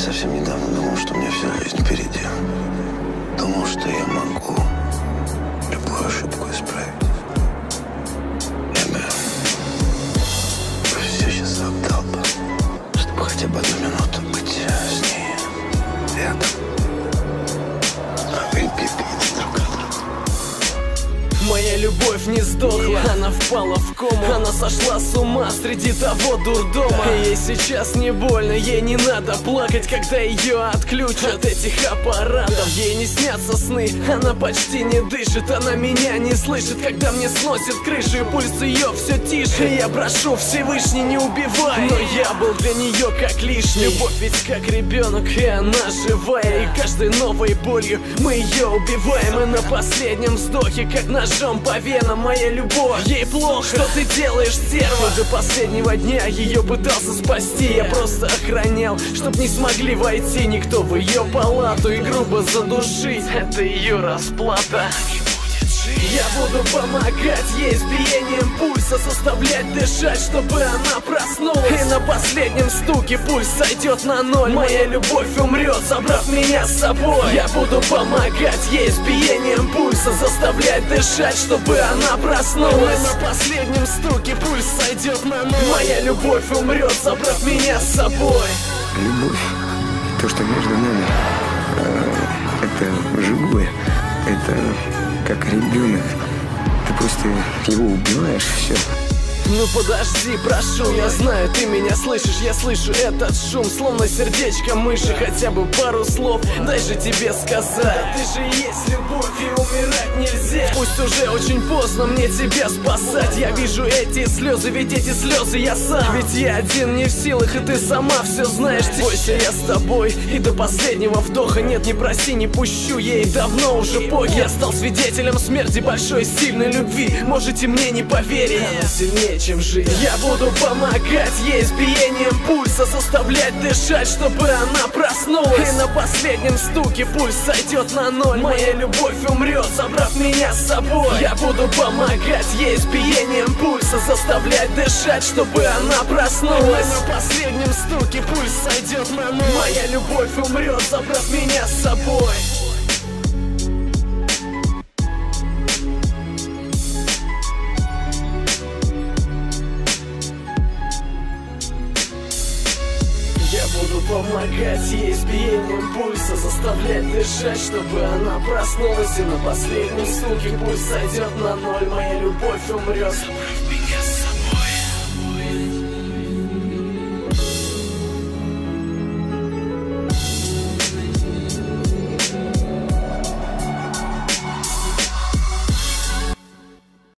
совсем недавно думал, что у меня вся жизнь впереди. Думал, что я могу любовь не сдохла, она впала в кому? Она сошла с ума среди того дурдома. Ей сейчас не больно, ей не надо плакать Когда ее отключат от этих аппаратов. Ей не снятся сны, она почти не дышит. Она меня не слышит, когда мне сносит крышу И пульс ее все тише. Я прошу Всевышний не убивай. Но я был для нее как лишний. Любовь ведь как ребенок, и она живая. И каждой новой болью мы ее убиваем. И на последнем вздохе, как ножом по венам Моя любовь, ей плохо, что ты делаешь, стерва До последнего дня ее пытался спасти. Я просто охранял, чтоб не смогли войти Никто в ее палату и грубо задушить. Это ее расплата я буду помогать ей с биением пульса Заставлять дышать, чтобы она проснулась. И на последнем стуке пульс сойдет на ноль. Моя любовь умрет, забрав меня с собой. Я буду помогать ей с биением пульса Заставлять дышать, чтобы она проснулась. И на последнем стуке пульс сойдет на ноль. Моя любовь умрет, забрав меня с собой. Любовь, то, что между нами, э, это как ребенок. Ты просто его убиваешь, все. Ну подожди, прошу, я знаю, ты меня слышишь Я слышу этот шум, словно сердечко мыши Хотя бы пару слов, дай же тебе сказать Ты же есть любовь и умирать нельзя Пусть уже очень поздно мне тебя спасать. Я вижу эти слезы, ведь эти слезы я сам. Ведь я один не в силах, и ты сама все знаешь. Бойся, я с тобой, и до последнего вдоха. Нет, не проси, не пущу, ей давно уже похер. Я стал свидетелем смерти большой, сильной любви. Можете мне не поверить, она сильнее, чем жизнь. Я буду помогать ей с биением пульса Заставлять дышать, чтобы она проснулась. И на последнем стуке пульс сойдет на ноль. Моя любовь умрет, забрав меня с собой. Я буду помогать ей с биением пульса Заставлять дышать, чтобы она проснулась. На последнем стуке пульс сойдет на ноль Моя любовь умрет, забрав меня с собой буду помогать ей с биением пульса Заставлять дышать, чтобы она проснулась. И на последнем стуке пульс сойдет на ноль. Моя любовь умрет